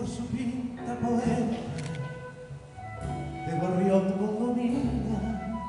por su pinta poeta de gorrión con domina,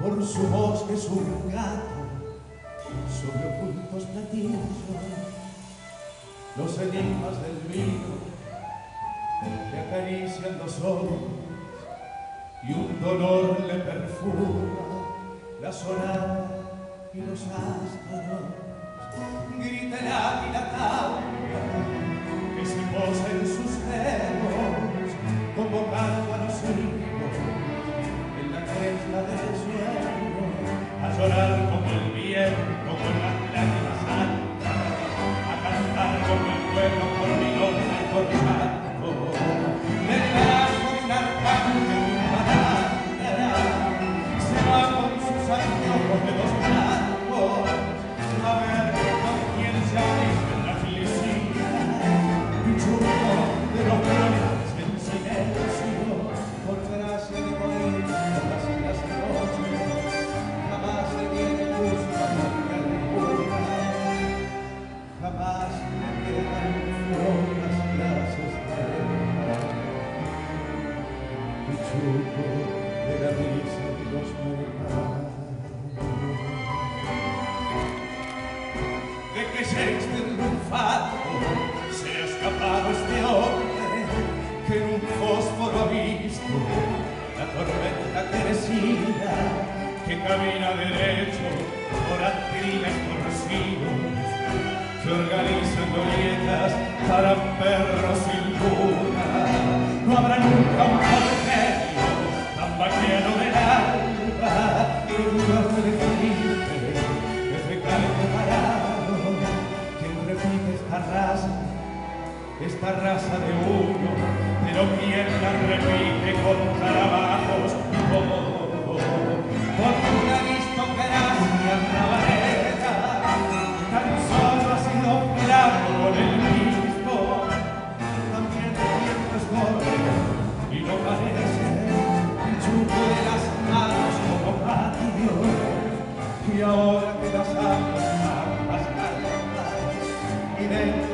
por su voz que es un gato sobre ocultos platillos, los enigmas del vino le acarician los ojos y un dolor le perfuma la sonada y los astros, grita el águila cauda che si posa in sus ego de que Shakespeare triunfado se ha escapado este hombre que en un fósforo ha visto la tormenta crecida que camina derecho por atriles torcidos que organizan glorietas para perros esta raza de uno pero quien la repite con trabajos como con una aristocracia navarreta tan solo ha sido flaco con el mismo. También el tiempo es gordo y no parece un chupo de las manos como patio. Y ahora que las aguas calmas y dentro